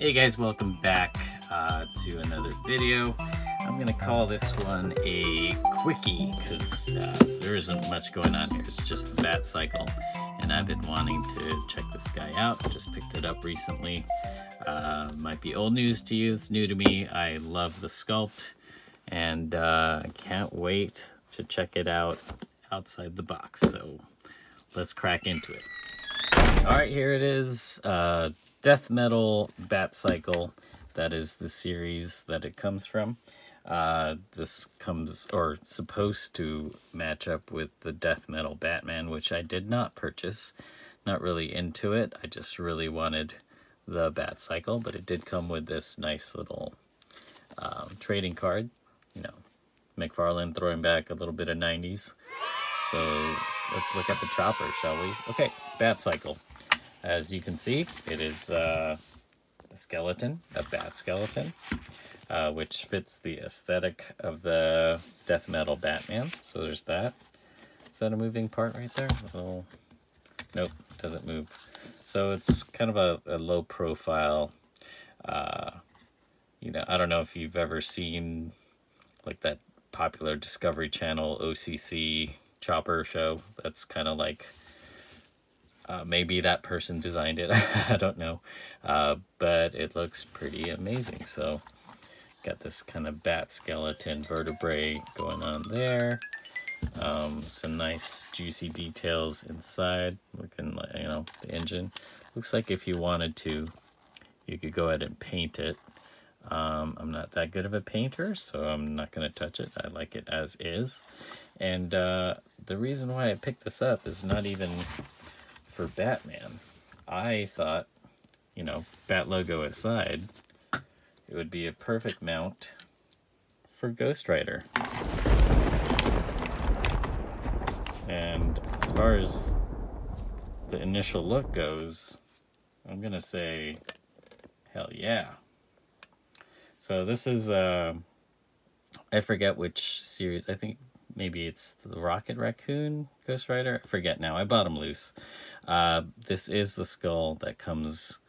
Hey guys, welcome back uh, to another video. I'm gonna call this one a quickie because uh, there isn't much going on here. It's just the bat cycle, and I've been wanting to check this guy out. Just picked it up recently. Uh, might be old news to you. It's new to me. I love the sculpt, and uh, I can't wait to check it out outside the box. So let's crack into it. All right, here it is. Uh, death metal bat cycle that is the series that it comes from. Uh, this comes or supposed to match up with the death metal batman which i did not purchase. Not really into it. I just really wanted the bat cycle but it did come with this nice little um, trading card you know mcfarlane throwing back a little bit of 90s so let's look at the chopper shall we? Okay bat cycle as you can see, it is uh, a skeleton, a bat skeleton, uh, which fits the aesthetic of the death metal Batman. So there's that. Is that a moving part right there? little... Nope, doesn't move. So it's kind of a, a low profile. Uh, you know, I don't know if you've ever seen like that popular Discovery Channel OCC chopper show. That's kind of like uh, maybe that person designed it. I don't know. Uh, but it looks pretty amazing. So got this kind of bat skeleton vertebrae going on there. Um, some nice juicy details inside. Looking like, you know, the engine. Looks like if you wanted to, you could go ahead and paint it. Um, I'm not that good of a painter, so I'm not going to touch it. I like it as is. And uh, the reason why I picked this up is not even for Batman. I thought, you know, Bat logo aside, it would be a perfect mount for Ghost Rider. And as far as the initial look goes, I'm gonna say, hell yeah. So this is, uh, I forget which series, I think maybe it's the Rocket Raccoon Ghost Rider. I forget now. I bought them loose. Uh, this is the skull that comes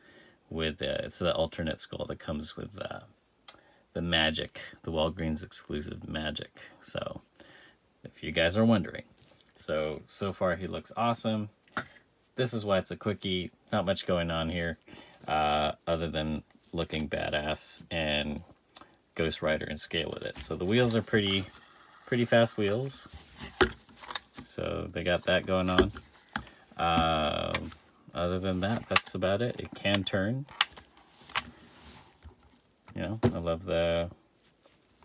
with uh, it's the alternate skull that comes with uh, the magic, the Walgreens exclusive magic. So, if you guys are wondering, so so far he looks awesome. This is why it's a quickie. Not much going on here, uh, other than looking badass and Ghost Rider and scale with it. So the wheels are pretty pretty fast wheels. So they got that going on. Uh, other than that, that's about it. It can turn. You know, I love the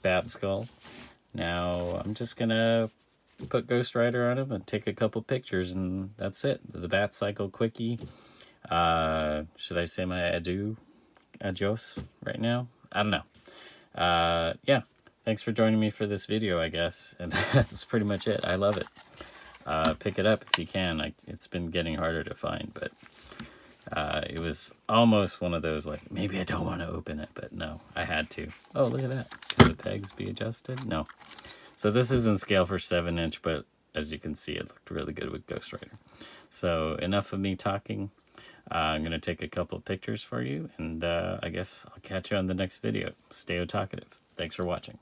bat skull. Now I'm just gonna put Ghost Rider on him and take a couple pictures and that's it. The Bat Cycle Quickie. Uh, should I say my adieu, adios right now? I don't know. Uh, yeah, thanks for joining me for this video, I guess. And that's pretty much it. I love it. Uh, pick it up if you can. I, it's been getting harder to find, but uh, it was almost one of those, like, maybe I don't want to open it, but no, I had to. Oh, look at that. Can the pegs be adjusted? No. So this is in scale for 7 inch, but as you can see, it looked really good with Ghost Rider. So enough of me talking. Uh, I'm going to take a couple of pictures for you, and uh, I guess I'll catch you on the next video. Stay Otakutive. Thanks for watching.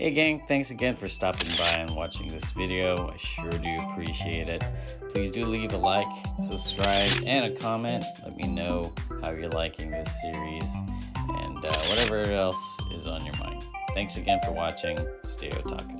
Hey gang, thanks again for stopping by and watching this video. I sure do appreciate it. Please do leave a like, subscribe, and a comment. Let me know how you're liking this series and uh, whatever else is on your mind. Thanks again for watching. Stay Otakutive.